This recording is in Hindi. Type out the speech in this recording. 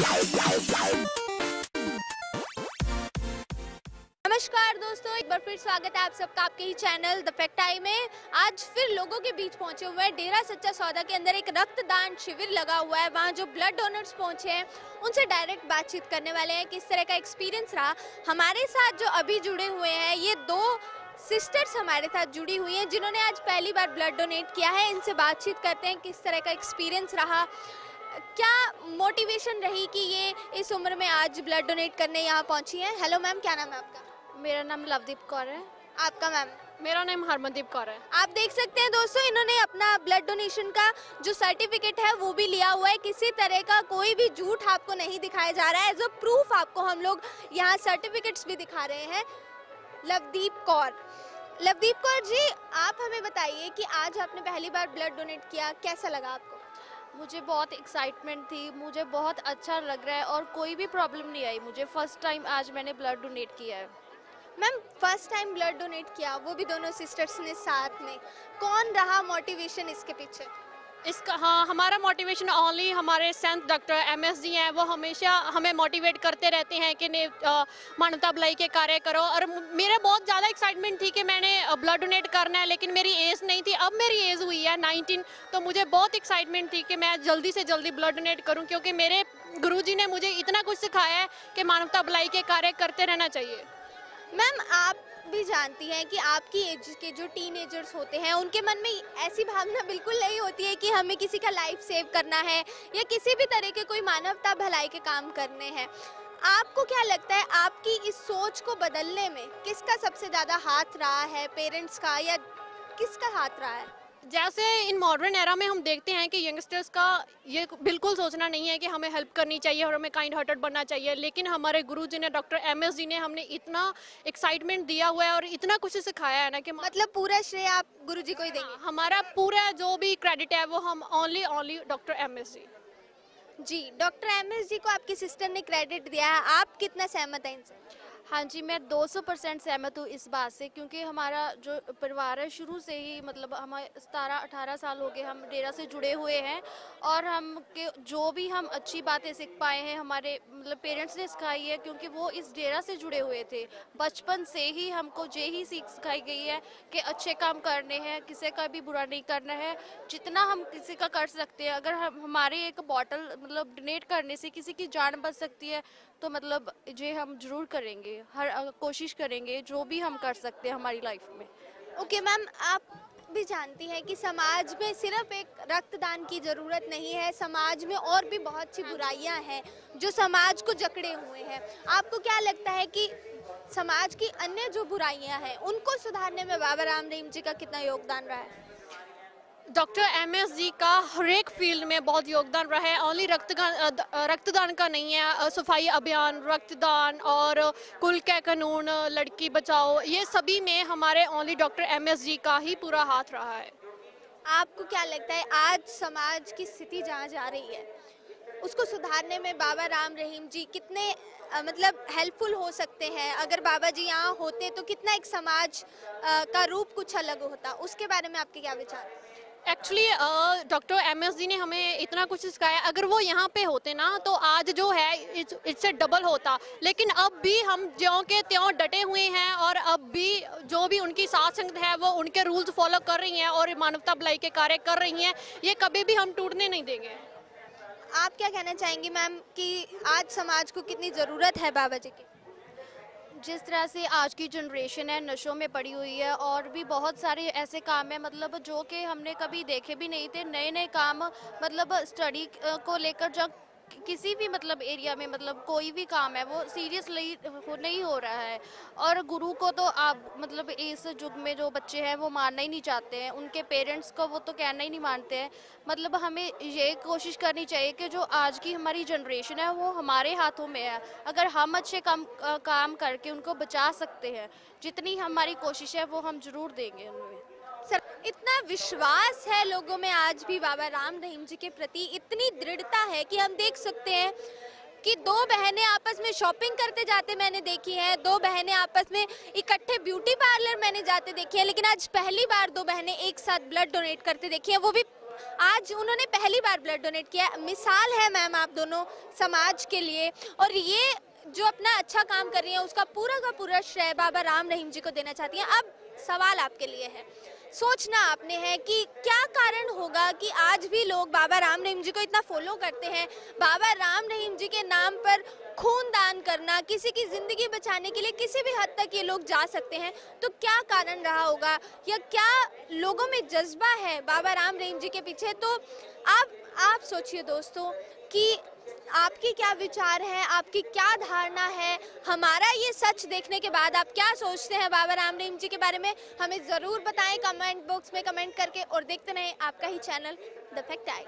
नमस्कार दोस्तों, एक बार फिर स्वागत है आप सबका आपके ही चैनल द फैक्ट आई में। आज फिर लोगों के बीच पहुँचे हुए हैं। डेरा सच्चा सौदा के अंदर एक रक्तदान शिविर लगा हुआ है, वहाँ जो ब्लड डोनर्स पहुँचे हैं, उनसे डायरेक्ट बातचीत करने वाले हैं किस तरह का एक्सपीरियंस रहा। हमारे साथ जो अभी जुड़े हुए हैं, ये दो सिस्टर्स हमारे साथ जुड़ी हुई हैं, जिन्होंने आज पहली बार ब्लड डोनेट किया है। इनसे बातचीत करते हैं किस तरह का एक्सपीरियंस रहा। क्या मोटिवेशन रही कि ये इस उम्र में आज ब्लड डोनेट करने यहाँ पहुँची हैं? हेलो मैम क्या नाम है आपका? मेरा नाम लवदीप कौर है। आपका मैम मेरा नाम हरमनदीप कौर है। आप देख सकते हैं दोस्तों इन्होंने अपना ब्लड डोनेशन का जो सर्टिफिकेट है वो भी लिया हुआ है। किसी तरह का कोई भी झूठ आपको नहीं दिखाया जा रहा है। एज अ प्रूफ आपको हम लोग यहाँ सर्टिफिकेट्स भी दिखा रहे हैं। लवदीप कौर। लवदीप कौर जी आप हमें बताइए कि आज आपने पहली बार ब्लड डोनेट किया कैसा लगा आपको? मुझे बहुत एक्साइटमेंट थी, मुझे बहुत अच्छा लग रहा है और कोई भी प्रॉब्लम नहीं आई मुझे। फ़र्स्ट टाइम आज मैंने ब्लड डोनेट किया है। Ma'am first time blood donate किया, वो भी दोनों सिस्टर्स ने साथ में। कौन रहा मोटिवेशन इसके पीछे? इसका हाँ हमारा मोटिवेशन ओनली हमारे सेंथ डॉक्टर एम एस जी हैं, वो हमेशा हमें मोटिवेट करते रहते हैं कि ने मानवता भलाई के कार्य करो। और मेरे बहुत ज़्यादा एक्साइटमेंट थी कि मैंने ब्लड डोनेट करना है, लेकिन मेरी एज नहीं थी। अब मेरी एज हुई है 19 तो मुझे बहुत एक्साइटमेंट थी कि मैं जल्दी से जल्दी ब्लड डोनेट करूँ, क्योंकि मेरे गुरुजी ने मुझे इतना कुछ सिखाया है कि मानवता भलाई के कार्य करते रहना चाहिए। मैम, आप भी जानती हैं कि आपकी एज के जो टीनेजर्स होते हैं, उनके मन में ऐसी भावना बिल्कुल नहीं होती है कि हमें किसी का लाइफ सेव करना है या किसी भी तरह के कोई मानवता भलाई के काम करने हैं। आपको क्या लगता है, आपकी इस सोच को बदलने में किसका सबसे ज़्यादा हाथ रहा है पेरेंट्स का या किसका हाथ रहा है? जैसे इन मॉडर्न एरा में हम देखते हैं कि यंगस्टर्स का ये बिल्कुल सोचना नहीं है कि हमें हेल्प करनी चाहिए और हमें काइंड हार्टेड बनना चाहिए। लेकिन हमारे गुरु जी ने डॉक्टर एम एस जी ने हमने इतना एक्साइटमेंट दिया हुआ है और इतना कुछ सिखाया है ना कि मतलब पूरा श्रेय आप गुरु जी को ही देंगे? हमारा पूरा जो भी क्रेडिट है वो हम only only doctor M S G. जी डॉक्टर एम एस जी को आपकी सिस्टर ने क्रेडिट दिया है। आप कितना सहमत हैं इनसे? हाँ जी, मैं 200 परसेंट सहमत हूँ इस बात से, क्योंकि हमारा जो परिवार है, शुरू से ही मतलब हम सतारह, अठारह साल हो गए, हम डेरा से जुड़े हुए हैं और हम के, जो भी हम अच्छी बातें सीख पाए हैं, हमारे मतलब पेरेंट्स ने सिखाई है, क्योंकि वो इस डेरा से जुड़े हुए थे। बचपन से ही हमको ये ही सीख सिखाई गई है कि अच्छे काम करने हैं, किसी का भी बुरा नहीं करना है, जितना हम किसी का कर सकते हैं। अगर हम, हमारे एक बॉटल मतलब डोनेट करने से किसी की जान बच सकती है तो मतलब ये हम ज़रूर करेंगे। हर कोशिश करेंगे जो भी हम कर सकते हैं हमारी लाइफ में। ओके okay, मैम आप भी जानती हैं कि समाज में सिर्फ़ एक रक्तदान की ज़रूरत नहीं है समाज में और भी बहुत सी बुराइयाँ हैं जो समाज को जकड़े हुए हैं। आपको क्या लगता है कि समाज की अन्य जो बुराइयाँ हैं उनको सुधारने में बाबा राम रहीम जी का कितना योगदान रहा है? डॉक्टर एम एस जी का हर एक फ़ील्ड में बहुत योगदान रहा है। ओनली रक्तदान रक्तदान का नहीं है सफ़ाई अभियान रक्तदान और कुल के कानून लड़की बचाओ ये सभी में हमारे only doctor M S G का ही पूरा हाथ रहा है। आपको क्या लगता है आज समाज की स्थिति जहाँ जा रही है उसको सुधारने में बाबा राम रहीम जी कितने अ, मतलब हेल्पफुल हो सकते हैं? अगर बाबा जी यहाँ होते तो कितना एक समाज अ, का रूप कुछ अलग होता उसके बारे में आपके क्या विचार? Actually doctor M S G ने हमें इतना कुछ सिखाया। अगर वो यहाँ पे होते ना तो आज जो है, इस- इससे डबल होता। लेकिन अब भी हम ज्यों के त्यों डटे हुए हैं और अब भी जो भी उनकी साथ संगत है, वो उनके रूल्स फॉलो कर रही हैं और मानवता भलाई के कार्य कर रही हैं। ये कभी भी हम टूटने नहीं देंगे। आप क्या कहना चाहेंगी मैम कि आज समाज को कितनी ज़रूरत है बाबा जी की? जिस तरह से आज की जनरेशन है, नशों में पड़ी हुई है और भी बहुत सारे ऐसे काम है मतलब जो कि हमने कभी देखे भी नहीं थे। नए नए काम मतलब स्टडी को लेकर जब किसी भी मतलब एरिया में मतलब कोई भी काम है, वो सीरियसली नहीं हो रहा है। और गुरु को तो आप मतलब इस युग में जो बच्चे हैं, वो मानना ही नहीं चाहते हैं। उनके पेरेंट्स को वो तो कहना ही नहीं मानते हैं। मतलब हमें ये कोशिश करनी चाहिए कि जो आज की हमारी जनरेशन है, वो हमारे हाथों में है। अगर हम अच्छे काम काम करके उनको बचा सकते हैं, जितनी हमारी कोशिश है, वो हम ज़रूर देंगे उनमें। सर, इतना विश्वास है लोगों में आज भी बाबा राम रहीम जी के प्रति, इतनी दृढ़ता है कि हम देख सकते हैं कि दो बहनें आपस में शॉपिंग करते जाते मैंने देखी है, दो बहनें आपस में इकट्ठे ब्यूटी पार्लर मैंने जाते देखी है, लेकिन आज पहली बार दो बहनें एक साथ ब्लड डोनेट करते देखी है, वो भी आज उन्होंने पहली बार ब्लड डोनेट किया मिसाल है मैम आप दोनों समाज के लिए, और ये जो अपना अच्छा काम कर रही हैं, उसका पूरा का पूरा श्रेय बाबा राम रहीम जी को देना चाहती हैं। अब सवाल आपके लिए है सोचना आपने है कि क्या कारण होगा कि आज भी लोग बाबा राम रहीम जी को इतना फॉलो करते हैं। बाबा राम रहीम जी के नाम पर खून दान करना, किसी की ज़िंदगी बचाने के लिए किसी भी हद तक ये लोग जा सकते हैं। तो क्या कारण रहा होगा या क्या लोगों में जज्बा है बाबा राम रहीम जी के पीछे? तो आप आप सोचिए दोस्तों कि आपकी क्या विचार हैं? आपकी क्या धारणा है? हमारा ये सच देखने के बाद आप क्या सोचते हैं बाबा राम रहीम जी के बारे में? हमें ज़रूर बताएँ कमेंट बॉक्स में कमेंट करके और देखते रहें आपका ही चैनल द फैक्ट आई।